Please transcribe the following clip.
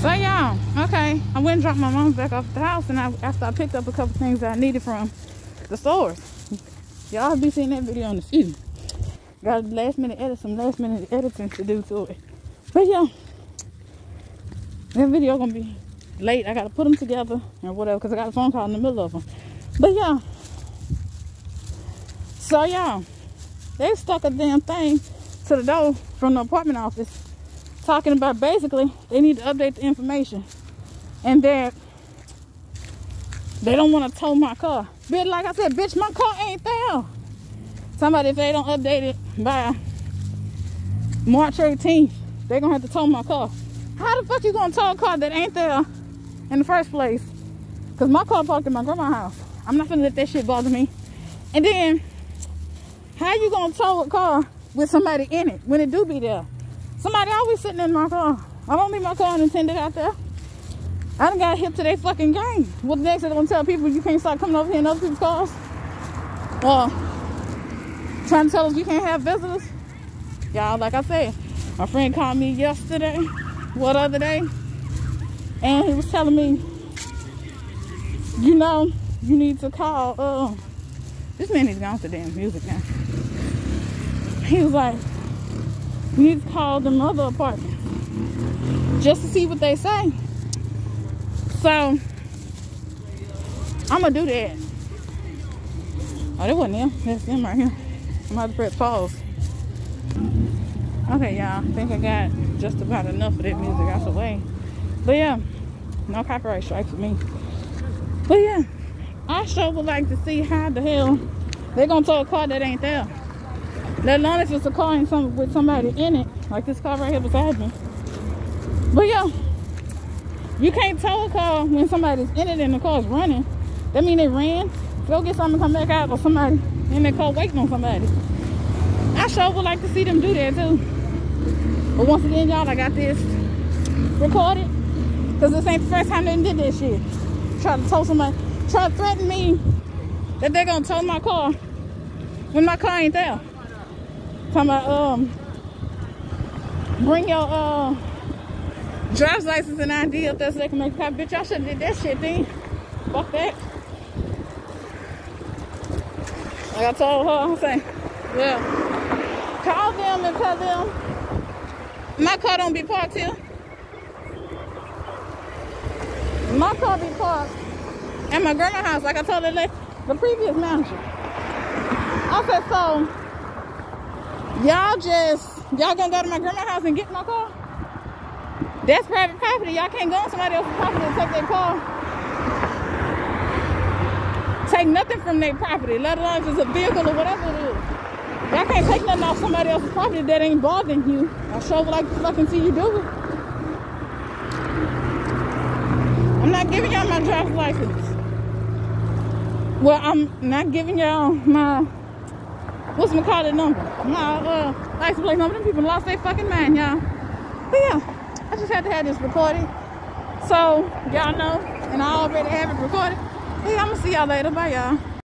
So y'all, okay, I went and dropped my mom back off at the house and I, after I picked up a couple things I needed from the stores. Y'all be seeing that video on the few. Got last minute edit, some last minute editing to do to it. But yeah, that video gonna be late. I gotta put them together and whatever because I got a phone call in the middle of them. But yeah, so y'all, they stuck a damn thing to the door from the apartment office talking about basically they need to update the information and that they don't want to tow my car. But like I said, bitch, my car ain't there. Somebody, if they don't update it by March 18th, they're gonna have to tow my car. How the fuck you gonna tow a car that ain't there in the first place? Cause my car parked in my grandma's house. I'm not gonna let that shit bother me. And then, how you gonna tow a car with somebody in it when it do be there? Somebody always sitting in my car. I don't leave my car unattended out there. I done got hip to their fucking game. What next they gonna tell people you can't start coming over here in other people's cars? Or trying to tell us you can't have visitors? Y'all, like I said, my friend called me yesterday, what other day? And he was telling me, you know, you need to call, uh, this man is gone to damn music now. He was like, you need to call them other apartments just to see what they say. So I'm gonna do that. Oh, that wasn't them. That's them right here. I'm about to press pause. Okay, y'all. I think I got just about enough of that music out the way. But yeah, no copyright strikes for me. But yeah, I sure would like to see how the hell they're gonna tow a car that ain't there. Let alone if it's a car and some, with somebody in it, like this car right here beside me. But yeah, you can't tow a car when somebody's in it and the car's running. That mean they ran, go get something come back out, or somebody in their car waiting on somebody. I sure would like to see them do that too. But once again, y'all, I got this recorded. Because this ain't the first time they did this shit. Try to tow somebody, try to threaten me that they're gonna tow my car when my car ain't there. Talking about, um, bring your, uh, driver's license and ID up there so they can make a copy. Bitch, y'all should have did that shit then. Fuck that. Like I told her, I'm saying, well, call them and tell them my car don't be parked here. My car be parked at my grandma's house, like I told the, the previous manager. I said, so Y'all just, y'all gonna go to my grandma's house and get my car? That's private property. Y'all can't go on somebody else's property and take their car. Take nothing from their property, let alone if it's a vehicle or whatever it is. Y'all can't take nothing off somebody else's property that ain't bothering you. I sure would like to fucking see you do it. I'm not giving y'all my driver's license. Well, I'm not giving y'all my what's my call number? My uh, license plate number. Them people lost their fucking mind, y'all. But yeah, I just had to have this recorded. So y'all know, and I already have it recorded. Hey, I'm gonna see y'all later. Bye, y'all.